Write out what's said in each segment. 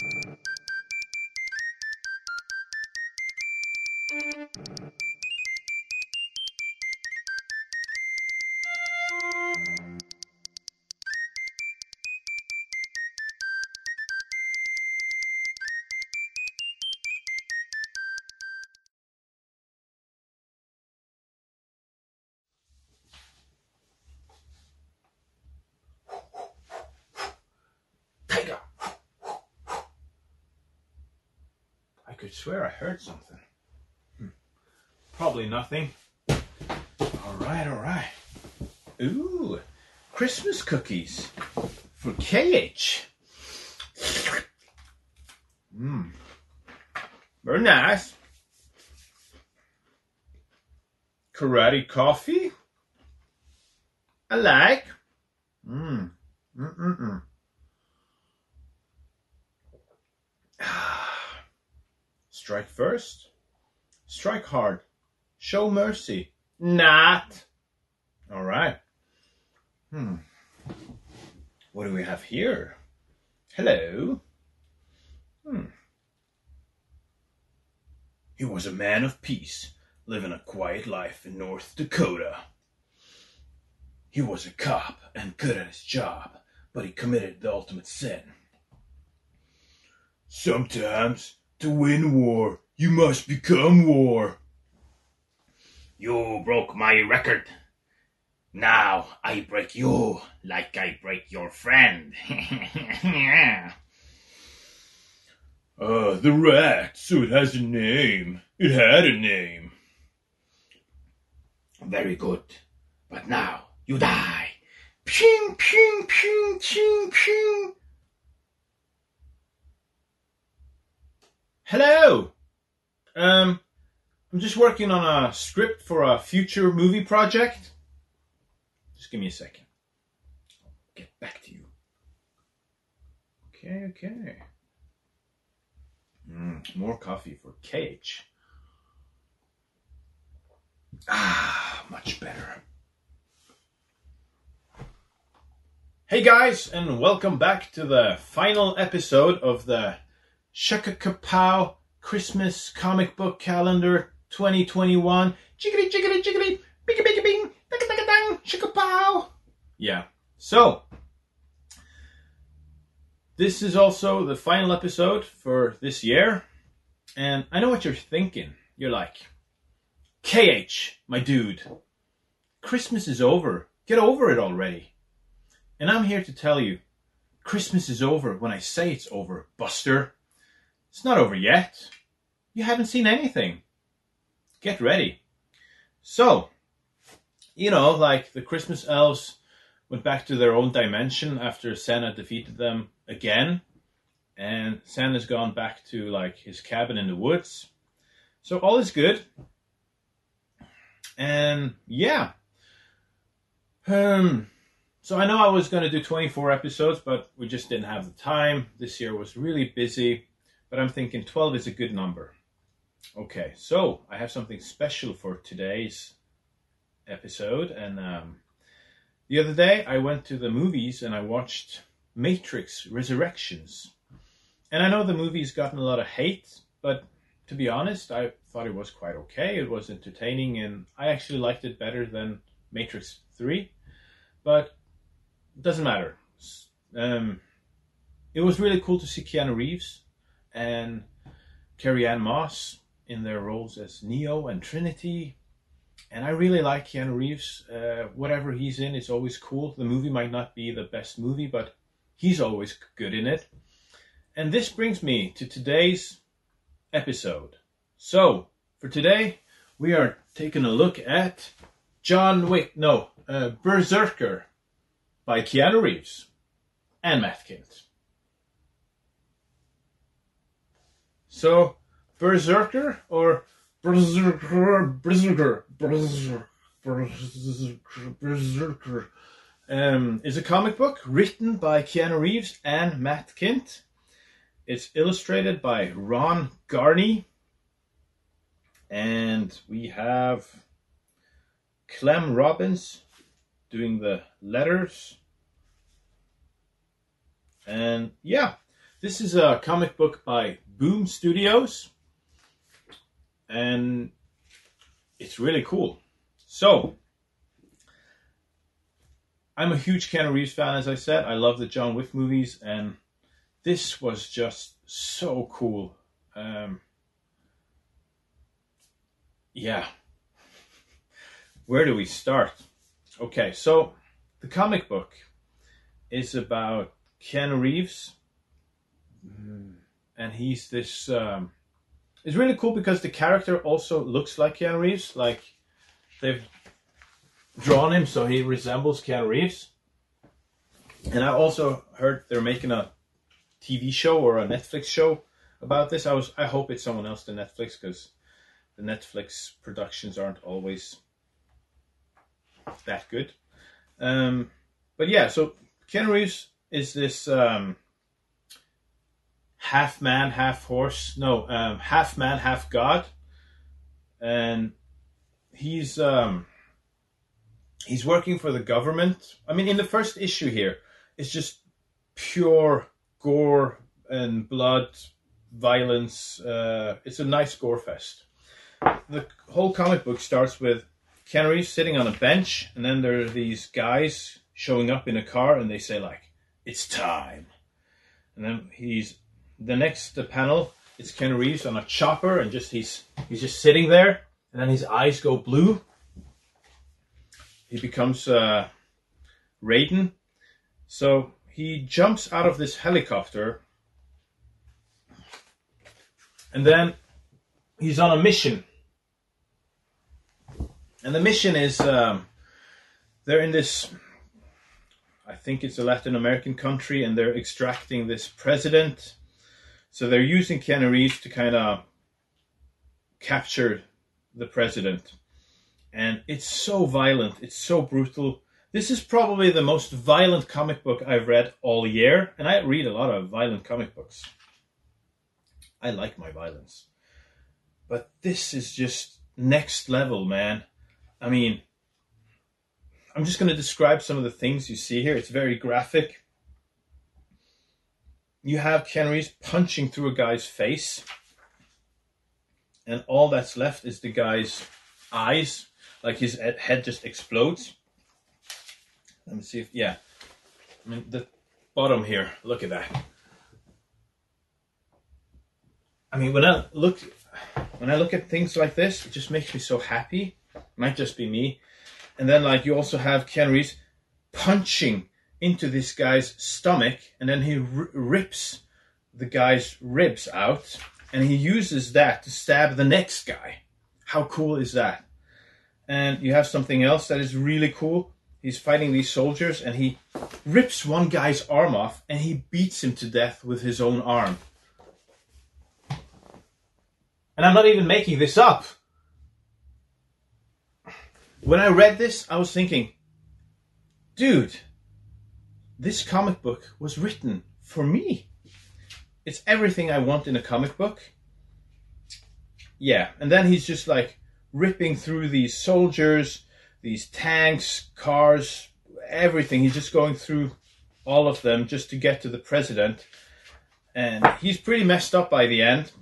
Thank you. Could swear I heard something. Hmm. Probably nothing. Alright, alright. Ooh, Christmas cookies for KH. Mmm. Very nice. Karate coffee. I like. Mmm. Mm-mm-mm. Ah. Strike first. Strike hard. Show mercy. Not. All right. Hmm. What do we have here? Hello. Hmm. He was a man of peace, living a quiet life in North Dakota. He was a cop and good at his job, but he committed the ultimate sin. Sometimes, to win war, you must become war. You broke my record. Now I break you like I break your friend. Uh, the rat, so it has a name. It had a name. Very good. But now you die. Ping, ping, ping, ping, ping. Hello. Um, I'm just working on a script for a future movie project. Just give me a second. I'll get back to you. Okay, okay. Mm, more coffee for KH. Ah, much better. Hey guys, and welcome back to the final episode of the Shakakapow Christmas comic book calendar 2021. Jiggity jiggity jiggity, biggy bing, dagga dagga dang, shaka pow. Yeah. So, this is also the final episode for this year. And I know what you're thinking. You're like, KH, my dude, Christmas is over. Get over it already. And I'm here to tell you, Christmas is over when I say it's over, Buster. It's not over yet. You haven't seen anything. Get ready. So, you know, like the Christmas elves went back to their own dimension after Santa defeated them again. And Santa's gone back to like his cabin in the woods. So all is good. And yeah. Um so I know I was going to do 24 episodes, but we just didn't have the time. This year was really busy, but I'm thinking 12 is a good number. Okay, so I have something special for today's episode. And um, the other day I went to the movies and I watched Matrix Resurrections. And I know the movie's gotten a lot of hate, but to be honest, I thought it was quite okay. It was entertaining and I actually liked it better than Matrix 3. But it doesn't matter. Um, it was really cool to see Keanu Reeves and Carrie-Anne Moss in their roles as Neo and Trinity. And I really like Keanu Reeves. Uh, whatever he's in is always cool. The movie might not be the best movie, but he's always good in it. And this brings me to today's episode. So, for today, we are taking a look at John Wick, no, uh, Berserker by Keanu Reeves and Matt Kindt. So, Berserker or Berserker, Berserker, Berserker, Berserker um, is a comic book written by Keanu Reeves and Matt Kindt. It's illustrated by Ron Garney. And we have Clem Robins doing the letters. And yeah, This is a comic book by Boom Studios, and it's really cool. So, I'm a huge Keanu Reeves fan, as I said. I love the John Wick movies, and this was just so cool. Um, yeah. Where do we start? Okay, so the comic book is about Keanu Reeves, and he's this. Um, it's really cool because the character also looks like Keanu Reeves. Like they've drawn him so he resembles Keanu Reeves. And I also heard they're making a TV show or a Netflix show about this. I was I hope it's someone else than Netflix because the Netflix productions aren't always that good. Um, but yeah, so Keanu Reeves is this um, half man, half horse. No, um, half man, half god, and he's um, he's working for the government. I mean, in the first issue here, it's just pure gore and blood, violence. Uh, it's a nice gore fest. The whole comic book starts with Reeves sitting on a bench, and then there are these guys showing up in a car, and they say like, "It's time," and then he's the next panel. It's Ken Reeves on a chopper, and just he's he's just sitting there, and then his eyes go blue. He becomes uh, Raiden. So he jumps out of this helicopter, and then he's on a mission. And the mission is um, they're in this, I think it's a Latin American country, and they're extracting this president. So they're using Keanu Reeves to kind of capture the president. And it's so violent, it's so brutal. This is probably the most violent comic book I've read all year, and I read a lot of violent comic books. I like my violence. But this is just next level, man. I mean, I'm just going to describe some of the things you see here. It's very graphic. You have Keanu Reeves punching through a guy's face, and all that's left is the guy's eyes. Like his head just explodes. Let me see if, yeah. I mean, the bottom here, look at that. I mean, when I look, when I look at things like this, it just makes me so happy. It Might just be me. And then like you also have Ken Reeves punching into this guy's stomach, and then he rips the guy's ribs out, and he uses that to stab the next guy. How cool is that? And you have something else that is really cool. He's fighting these soldiers, and he rips one guy's arm off, and he beats him to death with his own arm. And I'm not even making this up. When I read this, I was thinking, dude, this comic book was written for me. It's everything I want in a comic book. Yeah, and then he's just like ripping through these soldiers, these tanks, cars, everything. He's just going through all of them just to get to the president. And he's pretty messed up by the end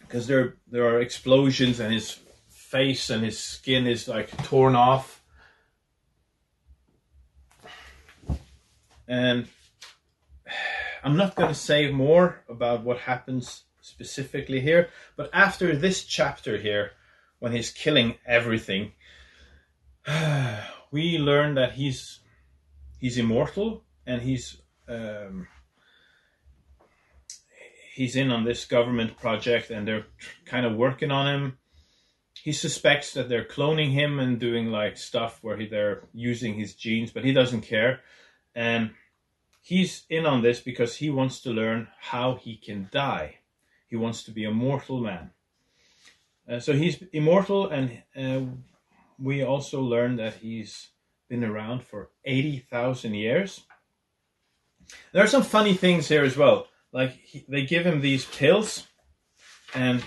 because there there are explosions and his face and his skin is like torn off. And I'm not going to say more about what happens specifically here, but after this chapter here, when he's killing everything, we learn that he's he's immortal and he's um, he's in on this government project and they're kind of working on him. He suspects that they're cloning him and doing like stuff where he, they're using his genes, but he doesn't care. And he's in on this because he wants to learn how he can die. He wants to be a mortal man. Uh, so he's immortal, and uh, we also learn that he's been around for 80,000 years. There are some funny things here as well like he, they give him these pills, and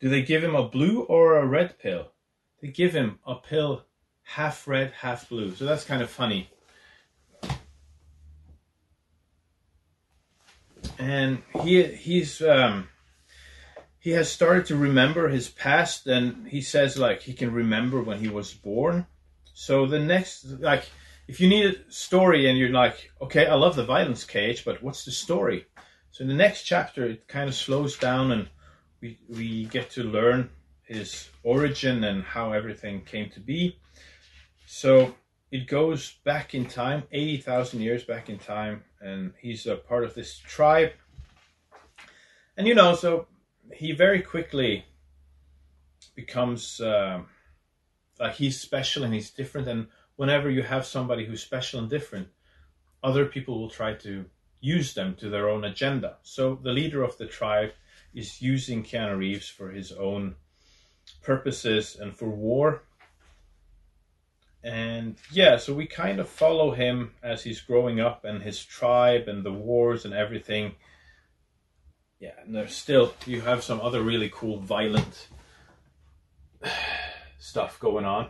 do they give him a blue or a red pill? They give him a pill half red, half blue. So that's kind of funny. And he he's um, he has started to remember his past, and he says like he can remember when he was born. So the next like if you need a story and you're like, okay, I love the violence KH, but what's the story? So in the next chapter, it kind of slows down and we we get to learn his origin and how everything came to be. So it goes back in time, 80,000 years back in time, and he's a part of this tribe. And you know, so he very quickly becomes uh, like he's special and he's different. And whenever you have somebody who's special and different, other people will try to use them to their own agenda. So the leader of the tribe is using Keanu Reeves for his own purposes and for war. And yeah, so we kind of follow him as he's growing up and his tribe and the wars and everything. Yeah, and there's still, you have some other really cool violent stuff going on.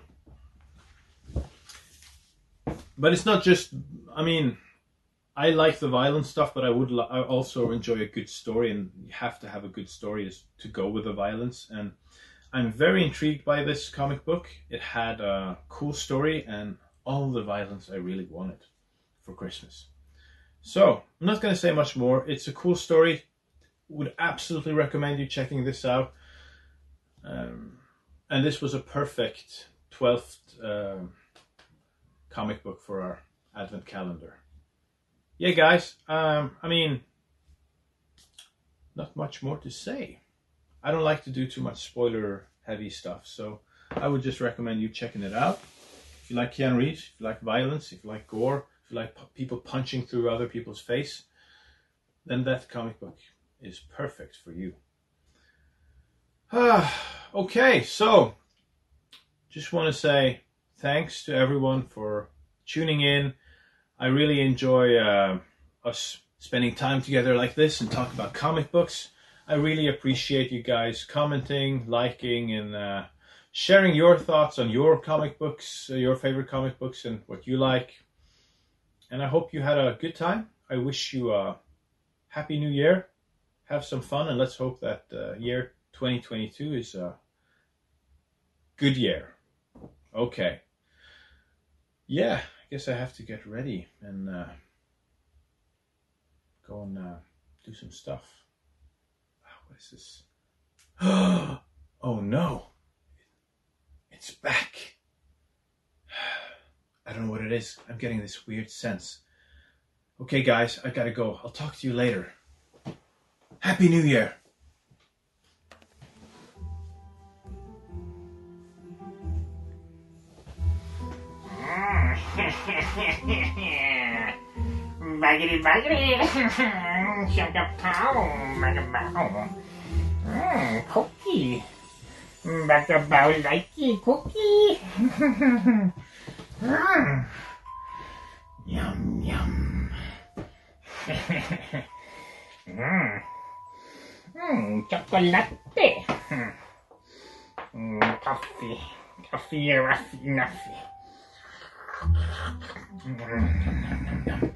But it's not just, I mean, I like the violent stuff, but I would I also enjoy a good story, and you have to have a good story to go with the violence. And I'm very intrigued by this comic book. It had a cool story and all the violence I really wanted for Christmas. So I'm not going to say much more. It's a cool story. Would absolutely recommend you checking this out. Um, and this was a perfect 12th uh, comic book for our Advent calendar. Yeah, guys. Um, I mean, not much more to say. I don't like to do too much spoiler heavy stuff, so I would just recommend you checking it out. If you like Keanu Reeves, if you like violence, if you like gore, if you like people punching through other people's face, then that comic book is perfect for you. okay, so just want to say thanks to everyone for tuning in. I really enjoy uh, us spending time together like this and talk about comic books. I really appreciate you guys commenting, liking, and uh, sharing your thoughts on your comic books, uh, your favorite comic books, and what you like. And I hope you had a good time. I wish you a happy new year. Have some fun, and let's hope that uh, year 2022 is a good year. Okay. Yeah, I guess I have to get ready and uh, go and uh, do some stuff. What is this? oh no. It's back. I don't know what it is. I'm getting this weird sense. Okay, guys, I gotta go. I'll talk to you later. Happy New Year! Baggity baggity! Sugar pow, Magabow. Mmm, cookie. Magabow likey cookie. mm. Yum, yum. mm. Mm, chocolate. Mm, coffee. Coffee, raffy, nuffy. Mm,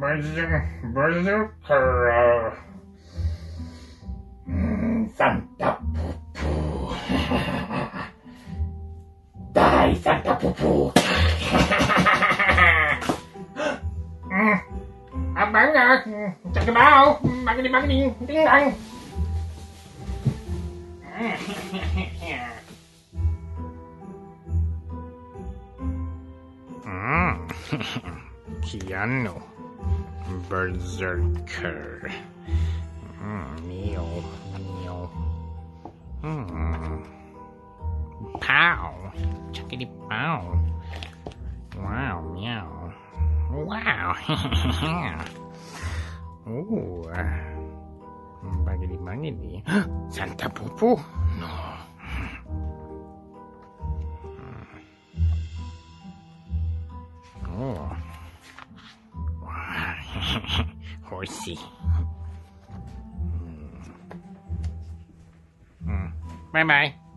Berzer, berserker. Santa Pupu. Die, Santa mm. Abang ah, cakap bau, bagini bagini, tinggal. Keanu. Berserker. Mm, meal, meal. Mm. Pow. Chuckity pow. Wow, meow. Wow. Ooh. Baggy baggy. Santa Poo. 嗯，嗯，拜拜。